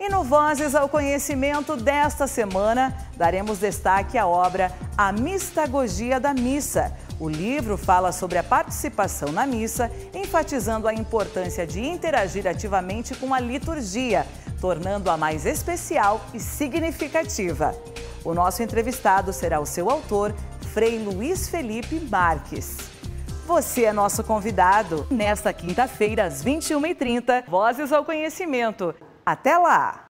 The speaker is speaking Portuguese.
E no Vozes ao Conhecimento desta semana, daremos destaque à obra A Mistagogia da Missa. O livro fala sobre a participação na missa, enfatizando a importância de interagir ativamente com a liturgia, tornando-a mais especial e significativa. O nosso entrevistado será o seu autor, Frei Luiz Felipe Marques. Você é nosso convidado nesta quinta-feira, às 21h30, Vozes ao Conhecimento. Até lá!